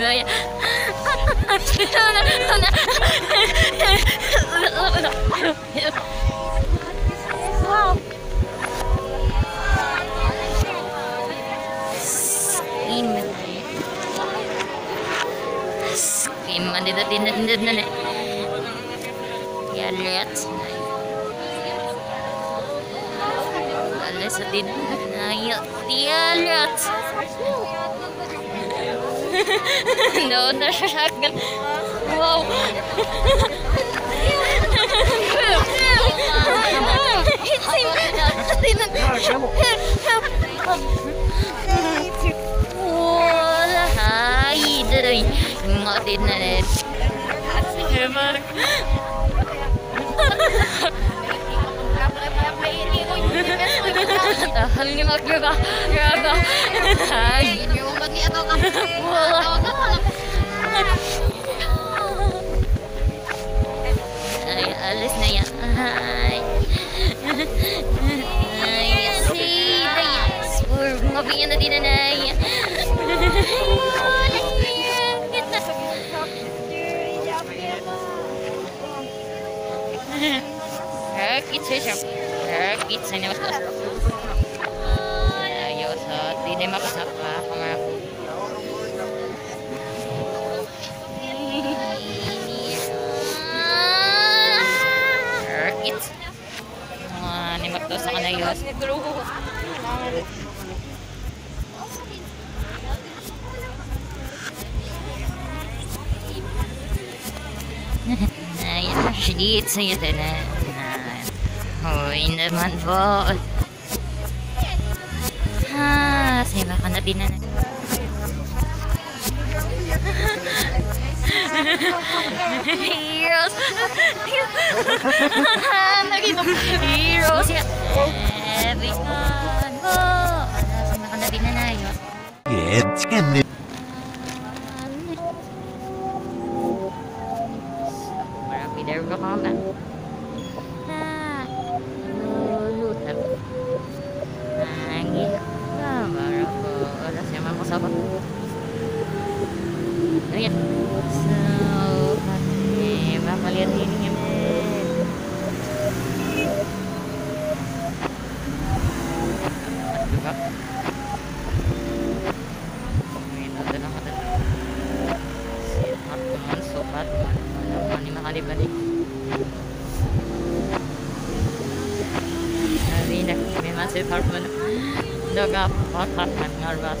Yan. Wow. Skim. Skim. Andito din din din din. Ya lihat. Alas din. Ayo, dia lihat. No, nasasakal. Wow. Wala, ay, day. Ngatin na net. Hebat. Tahal ni magyaga. Yaga. Ay. Ay, alis na yan. Ay. Ay, si Dayas. Or mabigyan na din na Naya. Rakit siya. Rakit sa niya. Ayaw sa di na makasaka. Kamara ko. Rakit. Mga nimak to sa kanayos. Ayan, sedikit saya na. Hoy naman po. Ha, saya makan na din na. Heroes. Nagino. Heroes. Everyone. Oh, saya makan na din na yun. It's in diangkat minat tenang tenang sihat teman sobat. Mani mahali balik. Hari ini memang sih apartment dog apartment ngarbas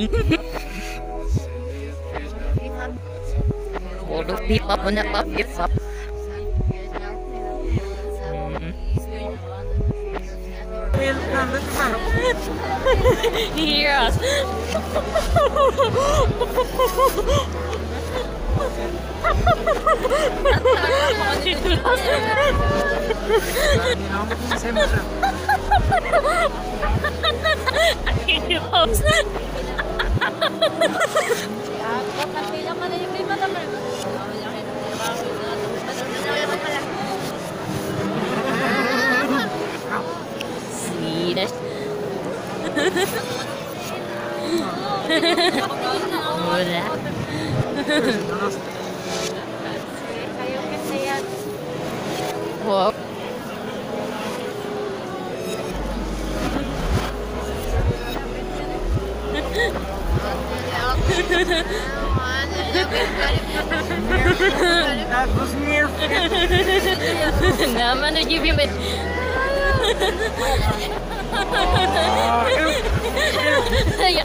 All those people wanna love you up. yes. I can't do Hola. that was near Now I'm gonna give him a... yeah.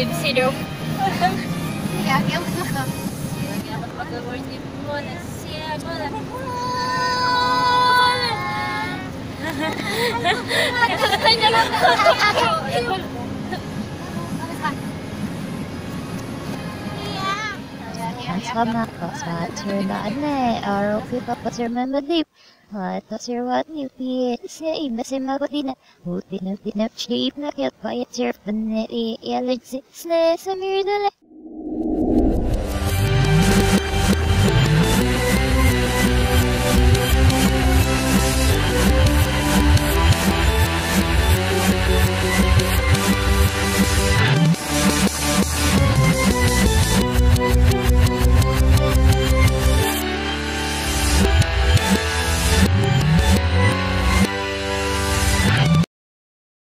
يبسلوا يعقل مخه that مخه وردي بمونة سيارة That's gonna nine remember deep? But the sir what you be say masima ko din Hutin cheap pinapchip na kaya quiet sir Panay ilig si Sne sa mirdala